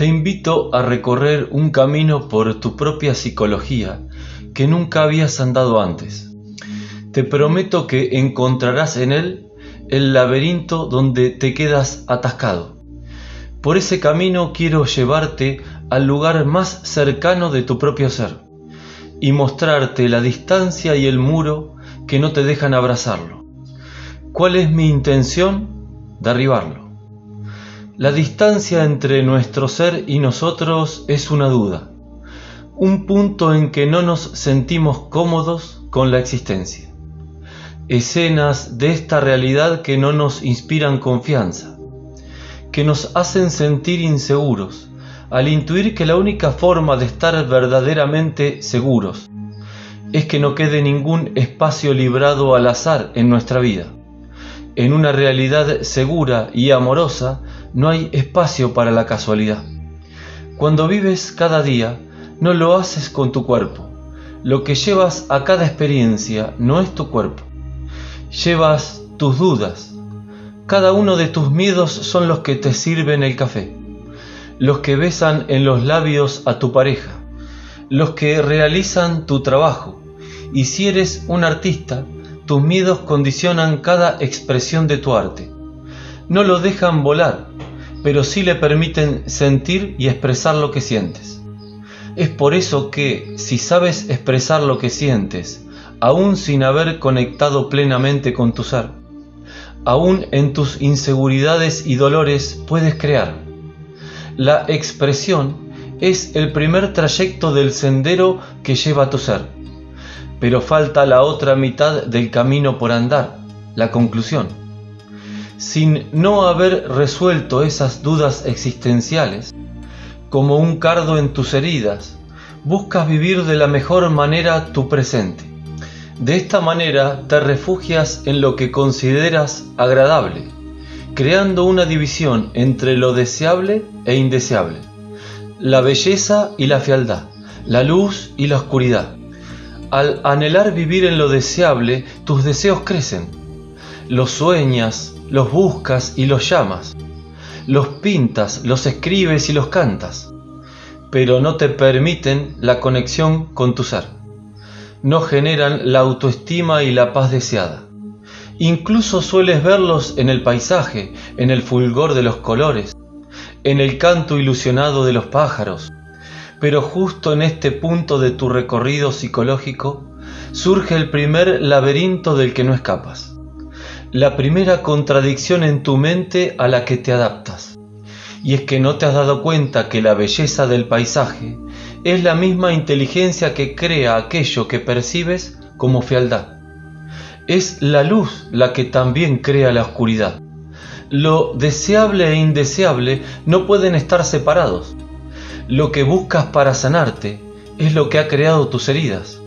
Te invito a recorrer un camino por tu propia psicología que nunca habías andado antes. Te prometo que encontrarás en él el laberinto donde te quedas atascado. Por ese camino quiero llevarte al lugar más cercano de tu propio ser y mostrarte la distancia y el muro que no te dejan abrazarlo. ¿Cuál es mi intención? Derribarlo. La distancia entre nuestro ser y nosotros es una duda, un punto en que no nos sentimos cómodos con la existencia. Escenas de esta realidad que no nos inspiran confianza, que nos hacen sentir inseguros al intuir que la única forma de estar verdaderamente seguros es que no quede ningún espacio librado al azar en nuestra vida. En una realidad segura y amorosa no hay espacio para la casualidad. Cuando vives cada día, no lo haces con tu cuerpo. Lo que llevas a cada experiencia no es tu cuerpo. Llevas tus dudas. Cada uno de tus miedos son los que te sirven el café, los que besan en los labios a tu pareja, los que realizan tu trabajo. Y si eres un artista, tus miedos condicionan cada expresión de tu arte. No lo dejan volar, pero sí le permiten sentir y expresar lo que sientes. Es por eso que, si sabes expresar lo que sientes, aún sin haber conectado plenamente con tu ser, aún en tus inseguridades y dolores puedes crear. La expresión es el primer trayecto del sendero que lleva a tu ser, pero falta la otra mitad del camino por andar, la conclusión sin no haber resuelto esas dudas existenciales, como un cardo en tus heridas, buscas vivir de la mejor manera tu presente. De esta manera te refugias en lo que consideras agradable, creando una división entre lo deseable e indeseable, la belleza y la fealdad, la luz y la oscuridad. Al anhelar vivir en lo deseable, tus deseos crecen, los sueñas, los buscas y los llamas, los pintas, los escribes y los cantas, pero no te permiten la conexión con tu ser. No generan la autoestima y la paz deseada. Incluso sueles verlos en el paisaje, en el fulgor de los colores, en el canto ilusionado de los pájaros. Pero justo en este punto de tu recorrido psicológico surge el primer laberinto del que no escapas la primera contradicción en tu mente a la que te adaptas. Y es que no te has dado cuenta que la belleza del paisaje es la misma inteligencia que crea aquello que percibes como fealdad. Es la luz la que también crea la oscuridad. Lo deseable e indeseable no pueden estar separados. Lo que buscas para sanarte es lo que ha creado tus heridas.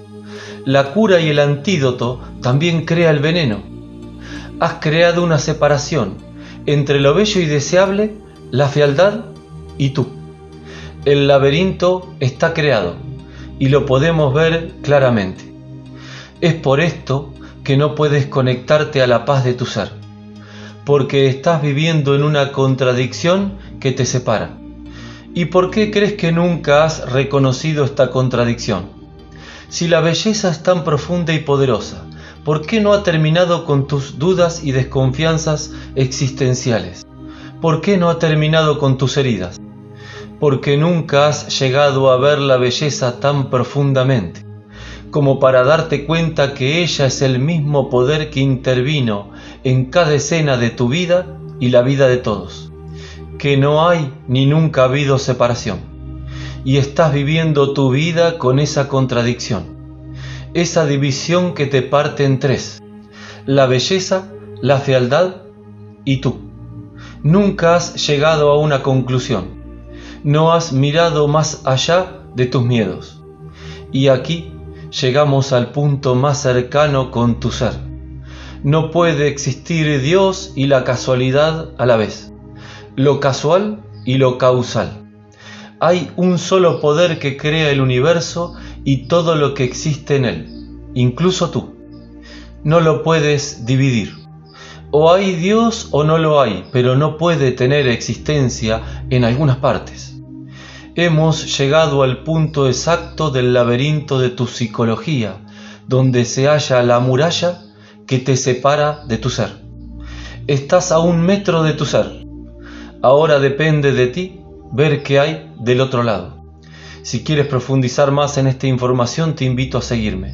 La cura y el antídoto también crea el veneno has creado una separación entre lo bello y deseable, la fealdad y tú. El laberinto está creado y lo podemos ver claramente. Es por esto que no puedes conectarte a la paz de tu ser, porque estás viviendo en una contradicción que te separa. ¿Y por qué crees que nunca has reconocido esta contradicción? Si la belleza es tan profunda y poderosa, ¿Por qué no ha terminado con tus dudas y desconfianzas existenciales? ¿Por qué no ha terminado con tus heridas? Porque nunca has llegado a ver la belleza tan profundamente, como para darte cuenta que ella es el mismo poder que intervino en cada escena de tu vida y la vida de todos, que no hay ni nunca ha habido separación, y estás viviendo tu vida con esa contradicción esa división que te parte en tres, la belleza, la fealdad y tú. Nunca has llegado a una conclusión, no has mirado más allá de tus miedos. Y aquí llegamos al punto más cercano con tu ser. No puede existir Dios y la casualidad a la vez, lo casual y lo causal. Hay un solo poder que crea el universo y todo lo que existe en él, incluso tú. No lo puedes dividir. O hay Dios o no lo hay, pero no puede tener existencia en algunas partes. Hemos llegado al punto exacto del laberinto de tu psicología, donde se halla la muralla que te separa de tu ser. Estás a un metro de tu ser. Ahora depende de ti ver qué hay del otro lado. Si quieres profundizar más en esta información, te invito a seguirme.